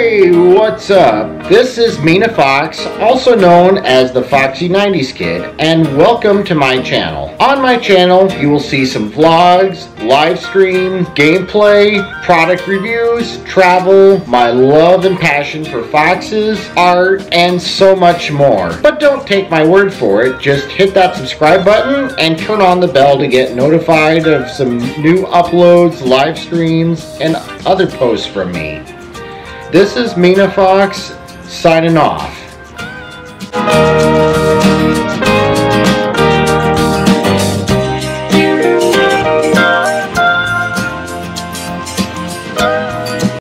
Hey, what's up? This is Mina Fox, also known as the Foxy 90s Kid, and welcome to my channel. On my channel, you will see some vlogs, live stream, gameplay, product reviews, travel, my love and passion for foxes, art, and so much more. But don't take my word for it, just hit that subscribe button and turn on the bell to get notified of some new uploads, live streams, and other posts from me. This is Mina Fox signing off.